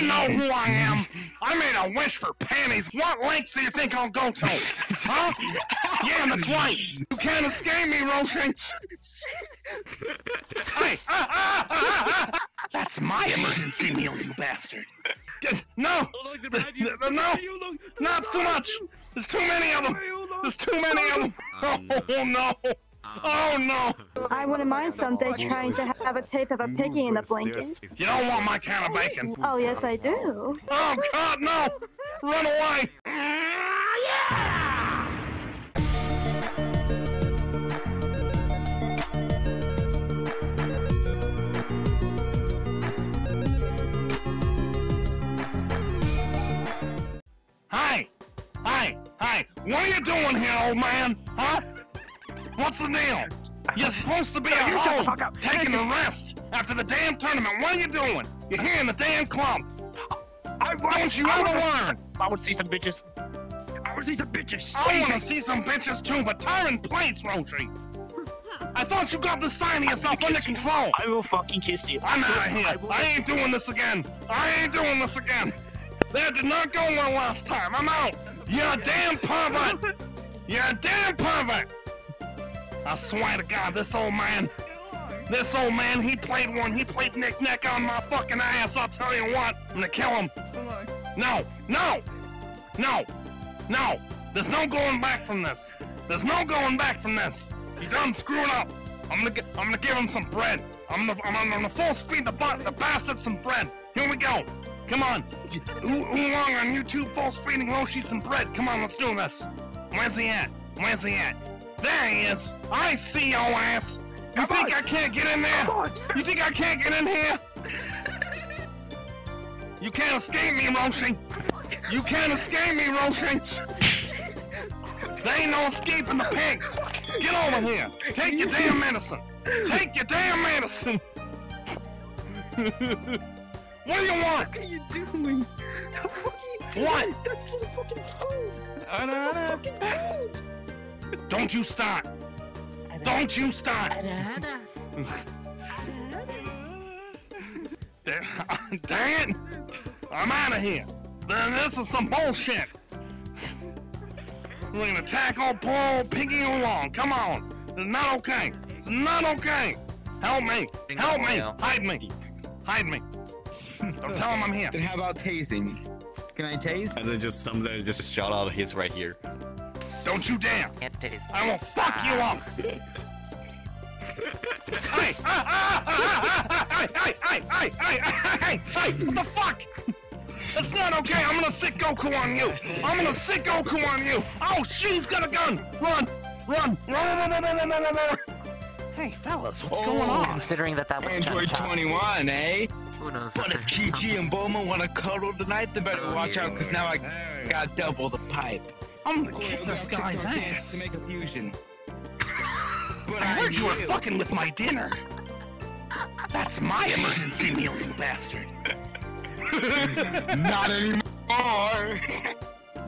you know who I am? I made a wish for panties. What lengths do you think I'll go to? Huh? Yeah, that's right. You can't escape me, Roshi. Hey! Ah, ah, ah, ah, ah. That's my emergency meal, you bastard. No! No! No, no, it's too much! There's too many of them! There's too many of them! Oh no! Oh no! I wouldn't mind someday trying to have a taste of a piggy in a blanket. You don't want my kind of bacon! Oh, yes, I do. Oh god, no! Run away! Hi! Hi! Hi! What are you doing here, old man? Huh? What's the deal? You're supposed to be at home, taking a rest after the damn tournament. What are you doing? You're here in the damn club. I Don't you ever learn? I would see some bitches. I would see some bitches. I want to see some bitches too, but turn plates, Roshi. I thought you got the sign of yourself under control. I will fucking kiss you. I'm out of I here. will- I ain't doing this again. I ain't doing this again. That did not go well last time. I'm out. You're a damn pervert. You're a damn pervert. I swear to God, this old man, this old man, he played one. He played knick-knack on my fucking ass. I'll tell you what. I'm gonna kill him. No, no, no, no. There's no going back from this. There's no going back from this. You done screwing up. I'm gonna, I'm gonna give him some bread. I'm gonna, I'm gonna force feed the, the bastard some bread. Here we go. Come on. Who, Oolong on YouTube force feeding Roshi some bread? Come on, let's do this. Where's he at? Where's he at? There he is. I see your ass. You Come think on. I can't get in there? You think I can't get in here? You can't escape me, Roshi. You can't escape me, Roshi. There ain't no escaping the pig. Get over here. Take your damn medicine. Take your damn medicine. what do you want? What are you doing? What? That's so fucking cold. Fucking cold. Don't you start. Don't you start. Dang dang it. I'm out of here. Then This is some bullshit. We're gonna tackle poor old Piggy along. Come on. It's not okay. It's not okay. Help me. Help me. Hide me. Hide me. Don't tell him I'm here. Then how about tasing? Can I tase? And then just somebody just shout out his right here. Don't you dare! I will fuck you up! hey! Ah, hey, hey, hey, hey, hey, hey, hey, what the fuck? That's not okay, I'm gonna sit Goku on you! I'm gonna sit Goku on you! Oh, she's got a gun! Run! Run! Run, run, run, run, run, run. Hey, fellas, what's oh, going on? Considering that that was Android 21, eh? Who knows? But if Chi Chi and Bulma want to cuddle tonight, they better oh, watch yeah. out, because now I got double the pipe. I'm gonna kick this guy's To make a fusion. But I heard you were fucking with my dinner. That's my emergency meal, you bastard. Not anymore.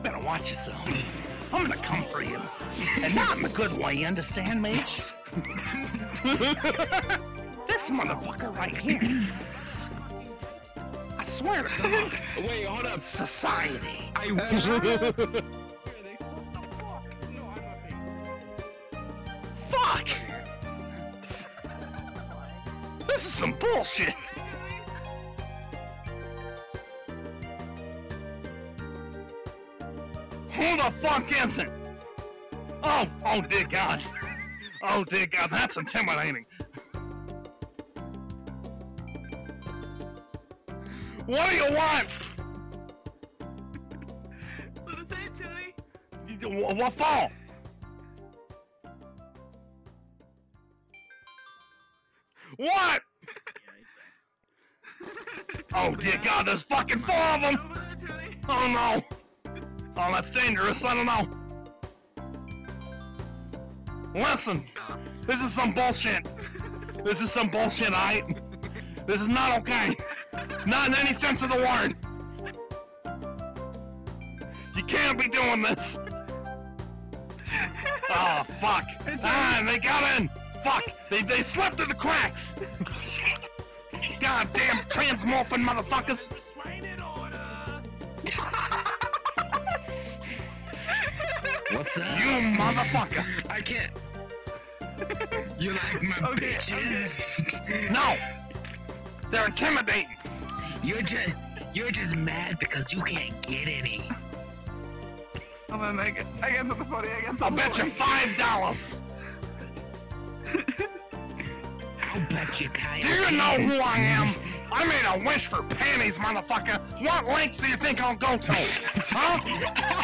Better watch yourself. I'm gonna come for you. And not in a good way, you understand me? this motherfucker right here. I swear to God, Wait, hold up. society. I bullshit. Who the fuck is it? Oh, oh dear God. Oh dear God, that's intimidating. What do you want? You- What for? What? Oh dear God, there's fucking four of them! Oh no! Oh, that's dangerous. I don't know. Listen, this is some bullshit. This is some bullshit, I. This is not okay. Not in any sense of the word. You can't be doing this. Oh fuck! Ah, they got in. Fuck! They they slipped through the cracks. God damn transmorphing motherfuckers! What's up? You motherfucker! I can't. You like my Okay, bitches? No! They're intimidating! You're just you're just mad because you can't get any. Hold on, I got, I got something funny. I got something I'll bet you five dollars! I'll you Kyle. Do you know who I am? I made a wish for panties, motherfucker! What lengths do you think I'll go to? Huh?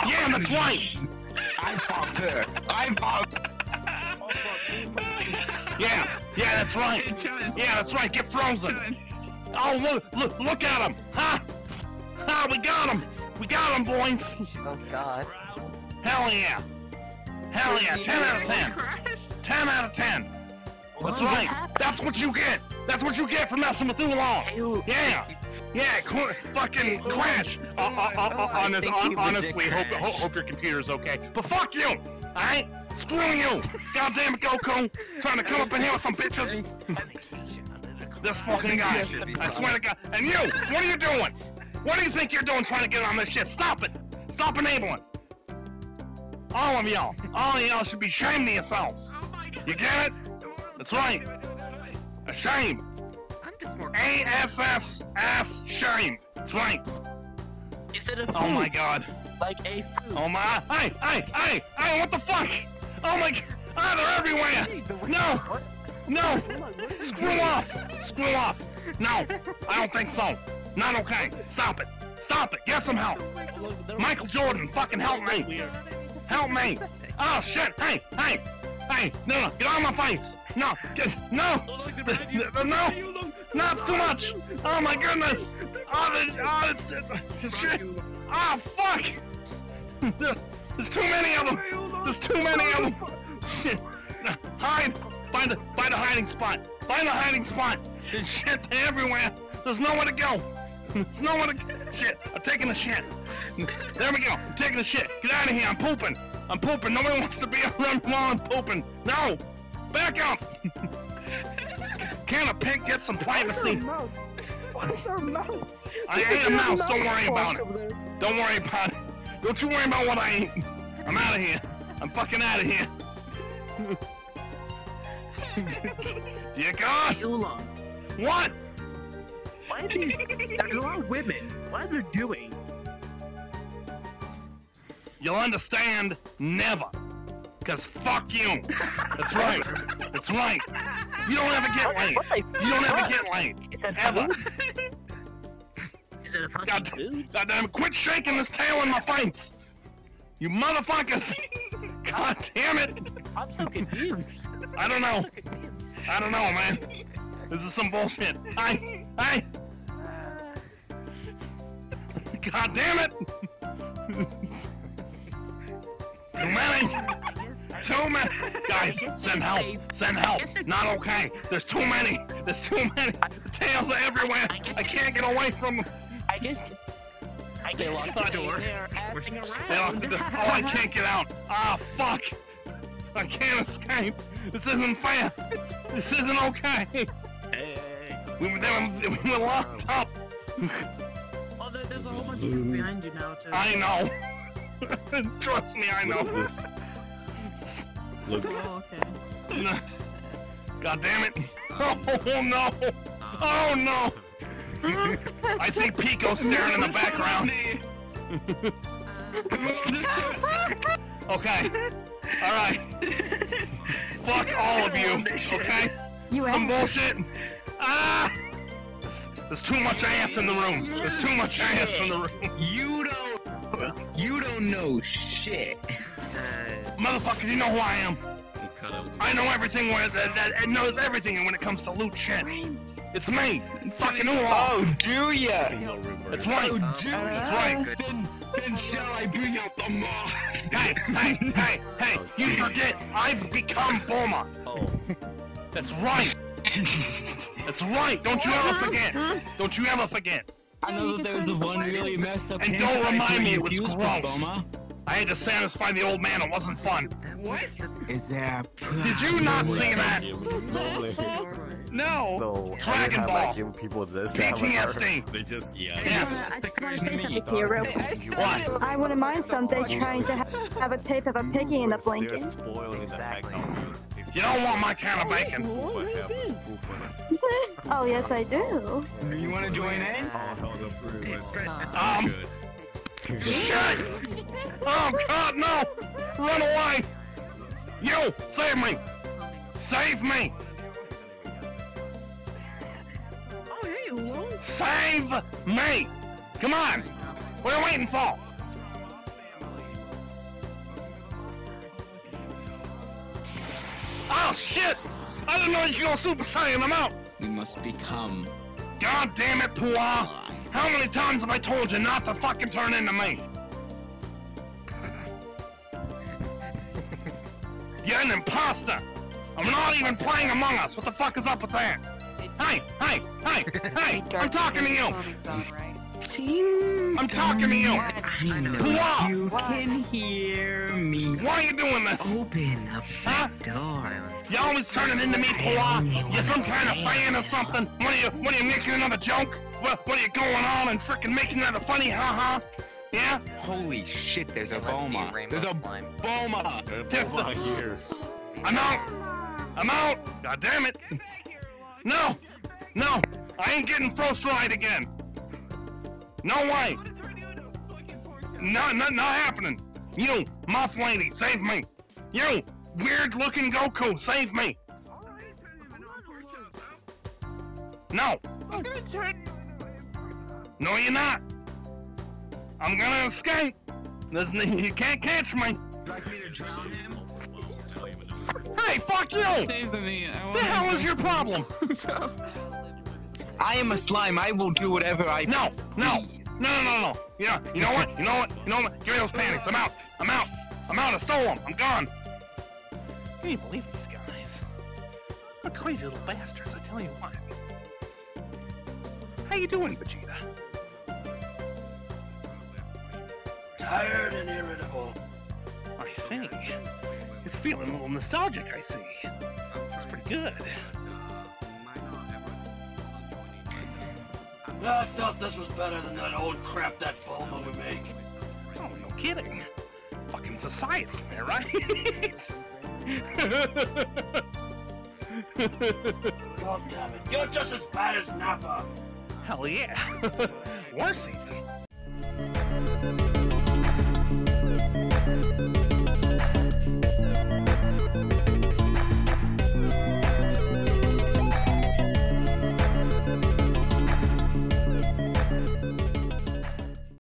Yeah, that's right! I popped her. I popped. Yeah, yeah, that's right! Yeah, that's right, get frozen! Oh, look, look, look at him! Huh? Ha, we got him! We got him, boys! Oh god. Hell yeah! Hell yeah, 10 out of 10! 10 out of 10! That's right! That's what you get! That's what you get for messing with Oolong! Yeah! Yeah, qu- fucking crash! Uh, uh, uh, uh, honest, think he hon- would honestly, hope, hope your computer's okay. But fuck you! Alright? Screw you! Goddamn it, Goku! Trying to come up in here with some bitches! This fucking guy! I swear to God! And you! What are you doing? What do you think you're doing trying to get on this shit? Stop it! Stop enabling! All of y'all! All of y'all should be ashamed of yourselves! You get it? That's right! A shame! I'm just more. ASS ass shame! That's right! Instead of Oh my god! like a food. Oh my! Hey! Hey! Hey! Hey! What the fuck? Oh my! g- Ah! They're everywhere! No! No! Screw off! Screw off! No! I don't think so! Not okay! Stop it! Stop it! Get some help! Michael Jordan! Fucking help me! Help me! Oh shit! Hey! Hey! Hey! No! No! Get out of my face! No! Get! No! No! No! No! It's too much! Oh my goodness! Oh, the, oh it's, it's, shit! Oh fuck! There's too many of them! There's too many of them! Shit! Hide! Find a find a hiding spot! Find a hiding spot! Shit everywhere! There's nowhere to go! There's nowhere to shit! I'm taking a shit! There we go! I'm taking a shit! Get out of here! I'm pooping! I'm pooping! Nobody wants to be around while I'm pooping! No! Back up! Can a pig get some privacy? I ain't a mouse, don't worry about it. Don't worry about it. Don't you worry about what I ain't. I'm out of here. I'm fucking out of here. Dear God! Oolong. What? Why are these? There's a lot of women. What are they doing? You'll understand never. Cause fuck you. That's right. That's right. You don't ever get laid. You don't ever fuck? get laid. Is that Ever. food? Is it a fucking God, food? goddamn, quit shaking this tail in my face. You motherfuckers. God damn it. I'm so confused. I don't know. I'm so. I don't know, man. This is some bullshit. Hey, hey. God damn it. Too many. Too many. Guys, send help. Send help. Not okay. There's too many. There's too many. The tails are everywhere. I can't get away from them. I just. I get locked the door. there assing They around. don't- Oh, I can't get out. Ah, fuck. I can't escape. This isn't fair. This isn't okay. Hey, We were, they were, we were locked up. Oh, there's a whole bunch of people behind you now, too. I know. Trust me, I know. Look at this. Look. Oh, okay. God damn it. Oh no. Oh no. I see Pico staring in the background. Okay. Alright. Fuck all of you. Okay? You Some bullshit. Ah! There's, there's too much ass in the room. There's too much ass in the room. You don't. You don't know shit. Motherfuckers, you know who I am. Cut. I know everything where that, that it knows everything And when it comes to loot shit. It's me. Fucking Oolong. Oh, do ya? No reverse. That's right. Oh, do ya? That's right. Then, then shall I bring out the moth? Hey, hey, hey, hey, you forget I've become Bulma. Oh. That's right. That's right. Don't you ever forget. Don't you ever forget. I know that there was one really messed up And don't remind me you it was used, gross. I had to satisfy the old man. It wasn't fun. What? Is there Did you not see that? No. So Dragon I Ball. like giving people this avatar. PTSD. They just yeah. Yes. I just want to say something to you real quick. I What? I wouldn't mind someday trying to ha- have a taste of a piggy in the blanket. spoiling the heck out you. You don't want my kind of bacon. What happened? oh yes, I do. Do you want to join in? Oh, no, the brew was Um, good. Shit! Oh God, no! Run away! You, save me! Save me! Oh, hey, hello. Save me! Come on! What are you waiting for? Oh shit! I didn't know you could go Super Saiyan. I'm out. We must become. God damn it, Puar! How many times have I told you not to fucking turn into me? You're an imposter! I'm not even playing Among Us! What the fuck is up with that? Hey, hey, hey, hey! I'm talking to you! I'm talking to you! I know. Puar! You can hear me. Why are you doing this? Open the Huh? back door. You always turning into me, Puar? You're some kind of fan or something? What are you, what are you making another joke? What, what are you going on and freaking making that a funny ha-ha? Yeah? Holy shit, there's a Boma. There's a Boma. Just Come here. I'm out! I'm out! God damn it! No! No! I ain't getting frost right again! No way! No, no, not happening! You, moth lady, save me! You, weird looking Goku, save me! No! I'm gonna turn. No, you're not! I'm gonna escape! There's, n- you can't catch me! like me to drown him? Hey, fuck you! Save me. The hell is your problem? I am a slime. I will do whatever I No, no, no, no, no, no. Yeah, you know what? You know what? You know what? Give me those panties. I'm out. I'm out. I'm out. I stole them. I'm gone. Can you believe these guys? What crazy little bastards, I tell you what. How you doing, Vegeta? Tired and irritable. I see. He's feeling a little nostalgic, I see. That's pretty good. I thought this was better than that old crap that Bulma would make. Oh, no kidding. Fucking society, am I right? God damn it, you're just as bad as Nappa. Hell yeah. Worse even.